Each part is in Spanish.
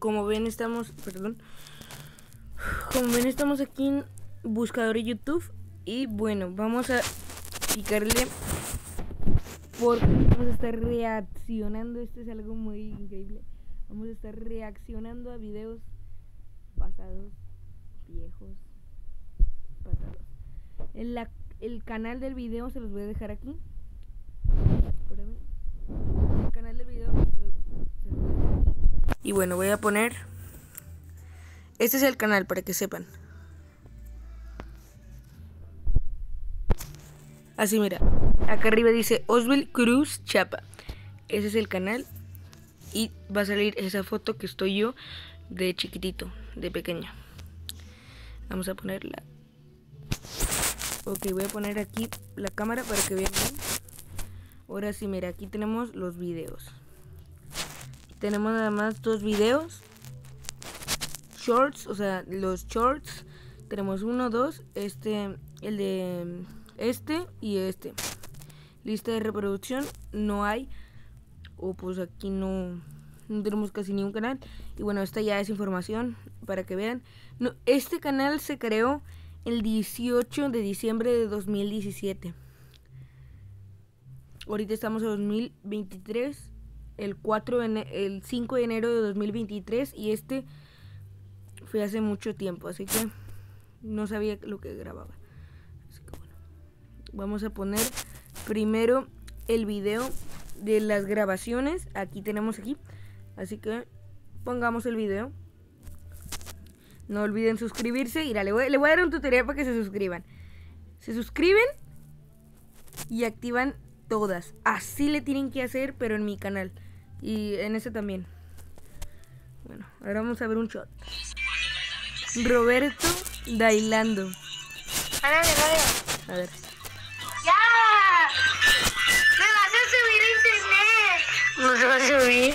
como ven estamos, perdón, como ven estamos aquí en buscador de YouTube y bueno, vamos a picarle porque vamos a estar reaccionando, esto es algo muy increíble. Vamos a estar reaccionando a videos pasados, viejos, pasados. El canal del video se los voy a dejar aquí. El canal del video se los, se los voy a dejar aquí. Y bueno, voy a poner... Este es el canal para que sepan. Así mira, acá arriba dice Oswald Cruz Chapa. Ese es el canal y va a salir esa foto que estoy yo de chiquitito, de pequeño. Vamos a ponerla. Ok, voy a poner aquí la cámara para que vean. Ahora sí, mira, aquí tenemos los videos. Tenemos nada más dos videos. Shorts, o sea, los shorts. Tenemos uno, dos. Este, el de este y este. Lista de reproducción no hay. O pues aquí no, no tenemos casi ni un canal. Y bueno, esta ya es información para que vean. No, este canal se creó el 18 de diciembre de 2017. Ahorita estamos en 2023. El 4 el 5 de enero de 2023 y este fue hace mucho tiempo, así que no sabía lo que grababa. Así que bueno. Vamos a poner primero el video de las grabaciones. Aquí tenemos aquí. Así que pongamos el video. No olviden suscribirse. Mira, le le voy a dar un tutorial para que se suscriban. Se suscriben y activan todas. Así le tienen que hacer, pero en mi canal. Y en ese también. Bueno, ahora vamos a ver un shot. Roberto Dailando. A ver, A ver. ¡Ya! ¡Me vas a subir a internet! ¿No se va a subir?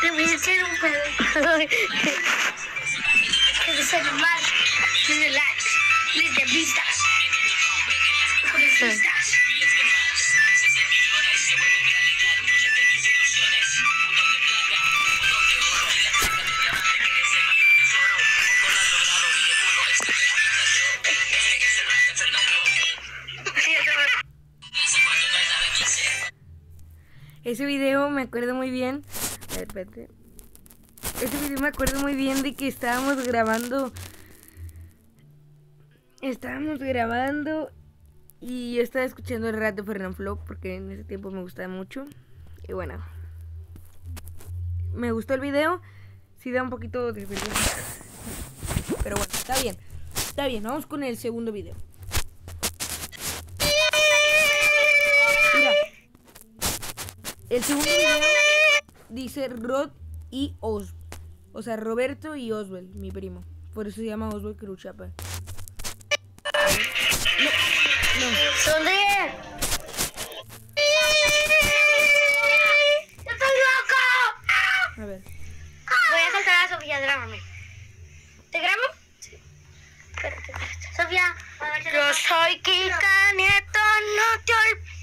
Te voy a echar un pedo. Que se normal. Desde likes. Desde vistas. Desde vistas. Ese video me acuerdo muy bien. A ver. Ese video me acuerdo muy bien de que estábamos grabando. Estábamos grabando y yo estaba escuchando el Fernand Flow porque en ese tiempo me gustaba mucho. Y bueno, me gustó el video. Sí da un poquito de. Pero bueno, está bien. Está bien, vamos con el segundo video. El segundo dice Rod y Os. O sea, Roberto y Oswald, mi primo. Por eso se llama Oswald Cruchapa. No, no. ¡Sonríe! ¡Yo estoy loco! A ver. Voy a saltar a Sofía, grábame. ¿Te grabo? Sí. Espérate, espérate. Sofía, a ver si Yo soy Kika Nieto, no te olvides.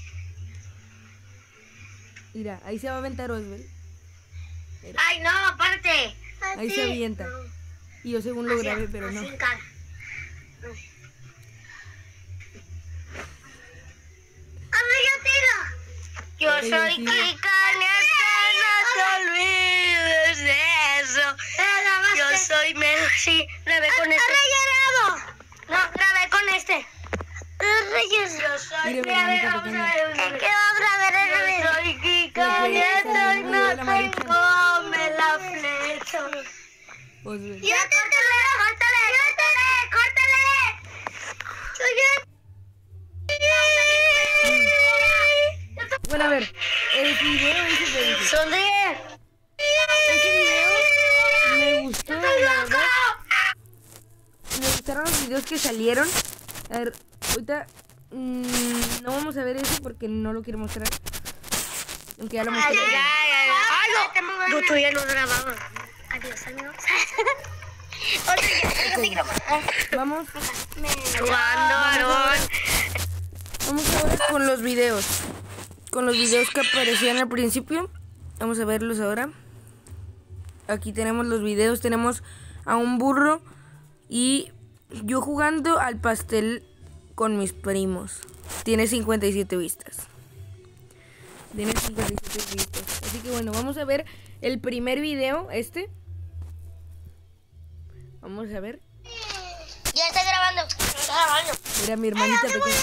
Mira, ahí se va a aventar Oswald. Ay, no, aparte. Ahí se avienta. Y yo según lo grabé, pero así no. en cara. ¡Anda, yo tiro! Yo Ahí soy. Kika no te olvides de eso. Yo soy Messi. Grabé con este. No, grabé con este. Yo soy. Mira, Mira, vamos a ver. Ya, córtale, córtale, córtale, córtale. Bueno, a ver. El video dice que dice. Sonríe. Ese video me gustó. Me gustaron los videos que salieron. A ver, ahorita mm, no vamos a ver eso porque no lo quiero mostrar. Aunque ya lo mostré. Ay, no. Yo todavía no grababa. Vamos, Jugando, Aarón. vamos ahora con los videos. Con los videos que aparecían al principio. Vamos a verlos ahora. Aquí tenemos los videos. Tenemos a un burro y yo jugando al pastel con mis primos. Tiene 57 vistas. Tiene 57 vistas. Así que bueno, vamos a ver el primer video, este. Vamos a ver. Ya está grabando. Está grabando. Mira mi hermanita pequeña.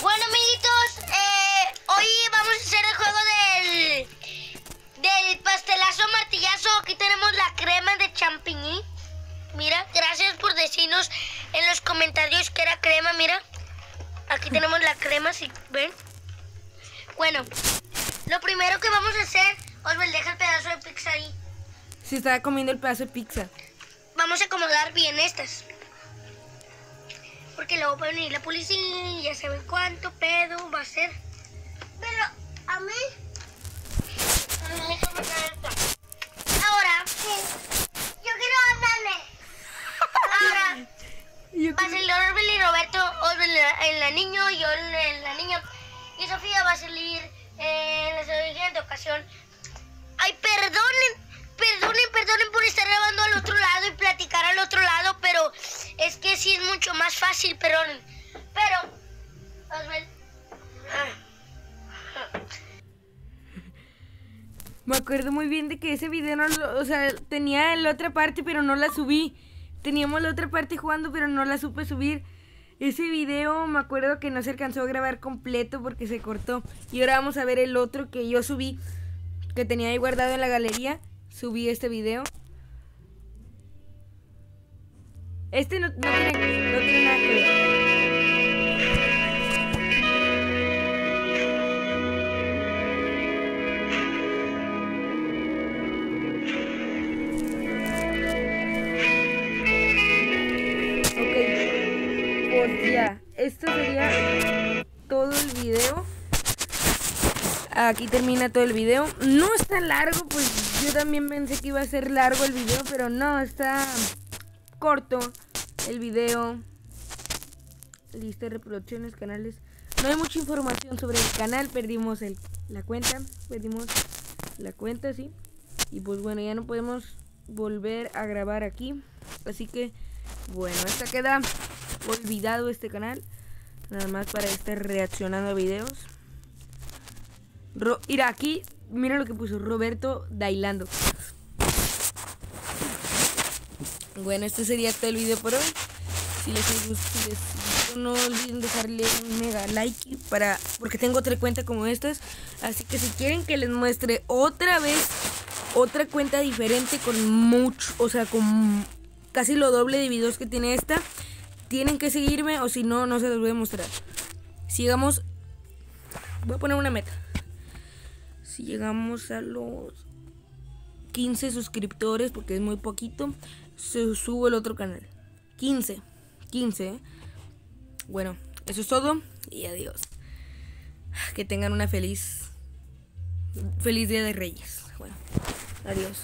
Bueno, amiguitos, eh, hoy vamos a hacer el juego del, del pastelazo martillazo. Aquí tenemos la crema de champiñí. Mira, gracias por decirnos en los comentarios que era crema, mira. Aquí tenemos la crema, si ven. Bueno, lo primero que vamos a hacer, Oswald, deja el pedazo de pizza ahí. Se estaba comiendo el pedazo de pizza. Vamos a acomodar bien estas. Porque luego puede venir la policía y ya saben cuánto pedo va a ser. Pero a mí... Ahora... Yo quiero andarme. Ahora... Va a salir Orwell y Roberto, Orwell en la niño y yo en la niña. Y Sofía va a salir en la siguiente ocasión. Ay, perdonen, perdonen, perdonen por estar grabando al otro lado y platicar al otro lado, pero es que sí es mucho más fácil, perdonen. Pero. Me acuerdo muy bien de que ese video no lo, o sea, tenía la otra parte, pero no la subí. Teníamos la otra parte jugando, pero no la supe subir. Ese video me acuerdo que no se alcanzó a grabar completo porque se cortó. Y ahora vamos a ver el otro que yo subí, que tenía ahí guardado en la galería. Subí este video. Este no, no tiene, no tiene nada que ver. Esto sería todo el video. Aquí termina todo el video. No está largo, pues yo también pensé que iba a ser largo el video, pero no, está corto el video. Lista de reproducciones, canales. No hay mucha información sobre el canal, perdimos el, la cuenta, perdimos la cuenta, sí. Y pues bueno, ya no podemos volver a grabar aquí. Así que, bueno, esta queda olvidado este canal. Nada más para estar reaccionando a videos. Mira, aquí, mira lo que puso Roberto Dailando. Bueno, este sería todo el video por hoy. Si les gustó, si les gustó, no olviden dejarle un mega like para porque tengo otra cuenta como estas. Así que si quieren que les muestre otra vez otra cuenta diferente con mucho, o sea, con casi lo doble de videos que tiene esta, tienen que seguirme o si no, no se los voy a mostrar. Si llegamos, voy a poner una meta. Si llegamos a los 15 suscriptores, porque es muy poquito, se subo el otro canal. 15, 15. ¿eh? Bueno, eso es todo y adiós. Que tengan una feliz, feliz día de Reyes. Bueno, adiós.